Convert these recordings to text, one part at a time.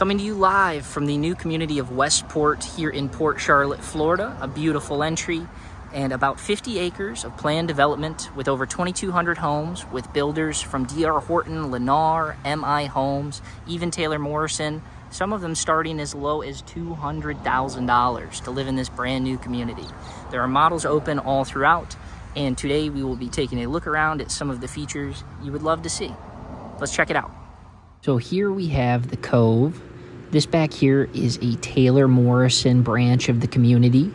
Coming to you live from the new community of Westport here in Port Charlotte, Florida. A beautiful entry and about 50 acres of planned development with over 2,200 homes with builders from D.R. Horton, Lennar, M.I. Homes, even Taylor Morrison, some of them starting as low as $200,000 to live in this brand new community. There are models open all throughout, and today we will be taking a look around at some of the features you would love to see. Let's check it out. So here we have the Cove, this back here is a Taylor Morrison branch of the community.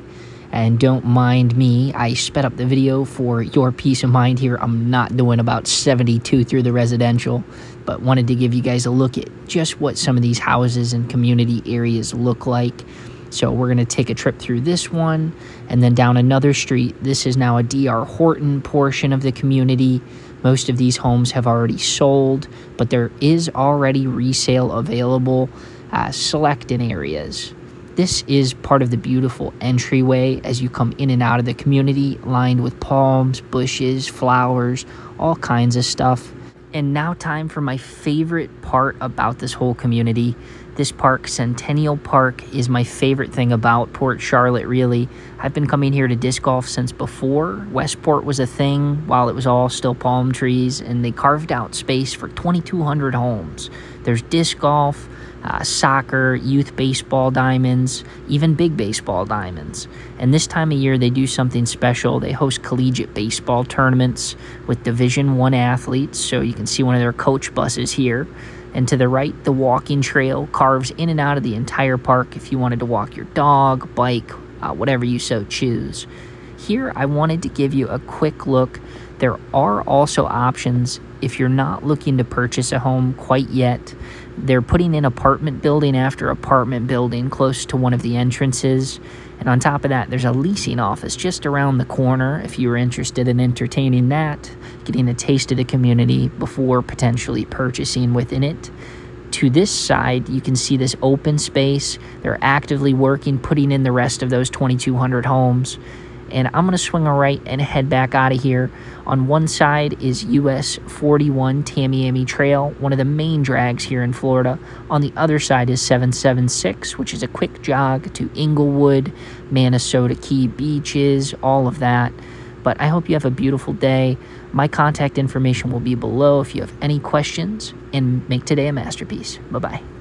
And don't mind me, I sped up the video for your peace of mind here. I'm not doing about 72 through the residential, but wanted to give you guys a look at just what some of these houses and community areas look like. So we're going to take a trip through this one and then down another street. This is now a DR Horton portion of the community. Most of these homes have already sold, but there is already resale available uh, select in areas. This is part of the beautiful entryway as you come in and out of the community, lined with palms, bushes, flowers, all kinds of stuff. And now, time for my favorite part about this whole community. This park, Centennial Park, is my favorite thing about Port Charlotte, really. I've been coming here to disc golf since before Westport was a thing, while it was all still palm trees, and they carved out space for 2,200 homes. There's disc golf, uh, soccer, youth baseball diamonds, even big baseball diamonds. And this time of year, they do something special. They host collegiate baseball tournaments with Division One athletes. So you can see one of their coach buses here. And to the right, the walking trail carves in and out of the entire park if you wanted to walk your dog, bike, uh, whatever you so choose. Here, I wanted to give you a quick look. There are also options if you're not looking to purchase a home quite yet they're putting in apartment building after apartment building close to one of the entrances. And on top of that, there's a leasing office just around the corner if you were interested in entertaining that, getting a taste of the community before potentially purchasing within it. To this side, you can see this open space. They're actively working, putting in the rest of those 2,200 homes and I'm going to swing a right and head back out of here. On one side is US 41 Tamiami Trail, one of the main drags here in Florida. On the other side is 776, which is a quick jog to Englewood, Manasota Key beaches, all of that. But I hope you have a beautiful day. My contact information will be below if you have any questions, and make today a masterpiece. Bye bye.